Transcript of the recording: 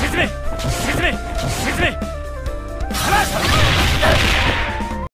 沈め沈